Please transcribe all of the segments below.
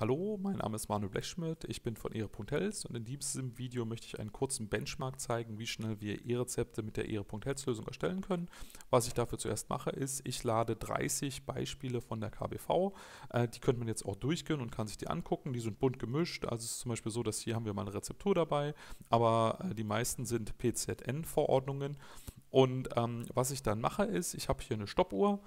Hallo, mein Name ist Manuel Blechschmidt, ich bin von Ehre.health und in diesem Video möchte ich einen kurzen Benchmark zeigen, wie schnell wir E-Rezepte mit der Ehre.health-Lösung erstellen können. Was ich dafür zuerst mache, ist, ich lade 30 Beispiele von der KBV. Äh, die könnte man jetzt auch durchgehen und kann sich die angucken. Die sind bunt gemischt. Also es ist zum Beispiel so, dass hier haben wir mal eine Rezeptur dabei, aber äh, die meisten sind PZN-Verordnungen. Und ähm, was ich dann mache, ist, ich habe hier eine Stoppuhr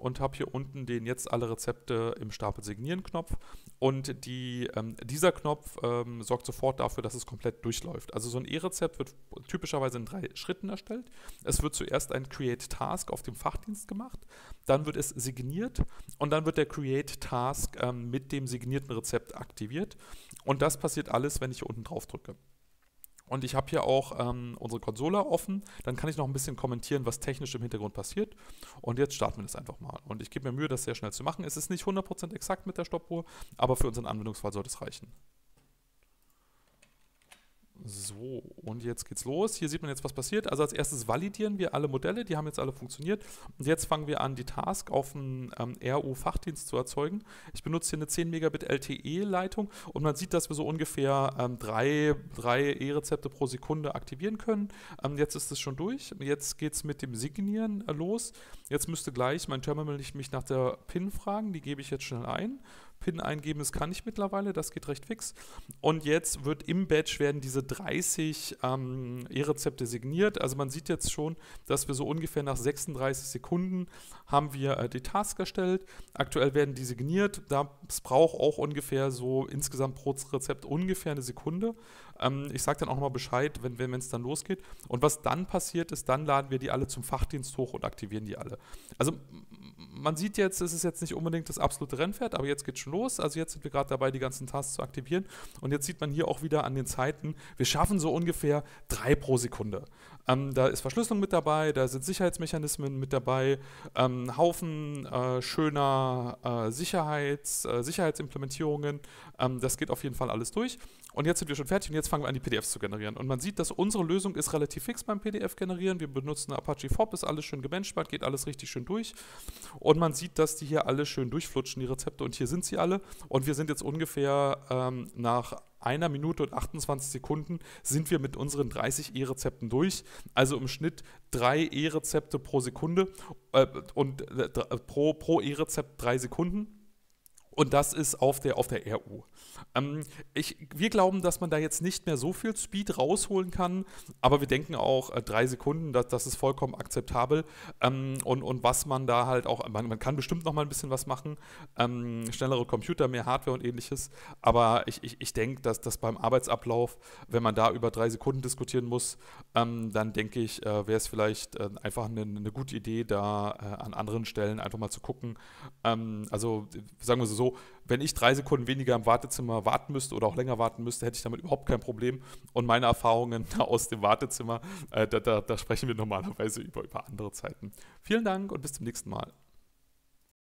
und habe hier unten den jetzt alle Rezepte im Stapel signieren Knopf und die, ähm, dieser Knopf ähm, sorgt sofort dafür, dass es komplett durchläuft. Also so ein E-Rezept wird typischerweise in drei Schritten erstellt. Es wird zuerst ein Create Task auf dem Fachdienst gemacht, dann wird es signiert und dann wird der Create Task ähm, mit dem signierten Rezept aktiviert und das passiert alles, wenn ich hier unten drauf drücke. Und ich habe hier auch ähm, unsere Konsole offen. Dann kann ich noch ein bisschen kommentieren, was technisch im Hintergrund passiert. Und jetzt starten wir das einfach mal. Und ich gebe mir Mühe, das sehr schnell zu machen. Es ist nicht 100% exakt mit der Stoppuhr, aber für unseren Anwendungsfall sollte es reichen. So, und jetzt geht's los. Hier sieht man jetzt, was passiert. Also als erstes validieren wir alle Modelle, die haben jetzt alle funktioniert. Und jetzt fangen wir an, die Task auf einen ähm, RU-Fachdienst zu erzeugen. Ich benutze hier eine 10 Megabit LTE-Leitung und man sieht, dass wir so ungefähr ähm, drei, drei E-Rezepte pro Sekunde aktivieren können. Ähm, jetzt ist es schon durch. Jetzt geht es mit dem Signieren äh, los. Jetzt müsste gleich mein Terminal mich nach der PIN fragen. Die gebe ich jetzt schnell ein. PIN eingeben, das kann ich mittlerweile, das geht recht fix. Und jetzt wird im Batch werden diese 30 ähm, E-Rezepte signiert. Also man sieht jetzt schon, dass wir so ungefähr nach 36 Sekunden haben wir äh, die Task erstellt. Aktuell werden die signiert. Das braucht auch ungefähr so insgesamt pro Rezept ungefähr eine Sekunde. Ähm, ich sage dann auch nochmal Bescheid, wenn es wenn, dann losgeht. Und was dann passiert ist, dann laden wir die alle zum Fachdienst hoch und aktivieren die alle. Also man sieht jetzt, es ist jetzt nicht unbedingt das absolute Rennpferd, aber jetzt geht es schon los. Also jetzt sind wir gerade dabei, die ganzen Tasks zu aktivieren. Und jetzt sieht man hier auch wieder an den Zeiten, wir schaffen so ungefähr drei pro Sekunde. Ähm, da ist Verschlüsselung mit dabei, da sind Sicherheitsmechanismen mit dabei, ähm, Haufen äh, schöner äh, Sicherheits, äh, Sicherheitsimplementierungen. Ähm, das geht auf jeden Fall alles durch. Und jetzt sind wir schon fertig und jetzt fangen wir an, die PDFs zu generieren. Und man sieht, dass unsere Lösung ist relativ fix beim PDF generieren. Wir benutzen Apache FOB, ist alles schön gebenchmarkt, geht alles richtig schön durch. Und man sieht, dass die hier alle schön durchflutschen, die Rezepte. Und hier sind sie alle. Und wir sind jetzt ungefähr ähm, nach einer Minute und 28 Sekunden sind wir mit unseren 30 E-Rezepten durch. Also im Schnitt drei E-Rezepte pro Sekunde äh, und äh, pro, pro E-Rezept drei Sekunden. Und das ist auf der, auf der RU. Ähm, ich, wir glauben, dass man da jetzt nicht mehr so viel Speed rausholen kann, aber wir denken auch, äh, drei Sekunden, das, das ist vollkommen akzeptabel. Ähm, und, und was man da halt auch, man, man kann bestimmt noch mal ein bisschen was machen, ähm, schnellere Computer, mehr Hardware und ähnliches, aber ich, ich, ich denke, dass das beim Arbeitsablauf, wenn man da über drei Sekunden diskutieren muss, ähm, dann denke ich, äh, wäre es vielleicht äh, einfach eine, eine, gute Idee, da äh, an anderen Stellen einfach mal zu gucken. Ähm, also sagen wir so, wenn ich drei Sekunden weniger im Wartezimmer warten müsste oder auch länger warten müsste, hätte ich damit überhaupt kein Problem. Und meine Erfahrungen aus dem Wartezimmer, äh, da, da, da, sprechen wir normalerweise über, über andere Zeiten. Vielen Dank und bis zum nächsten Mal.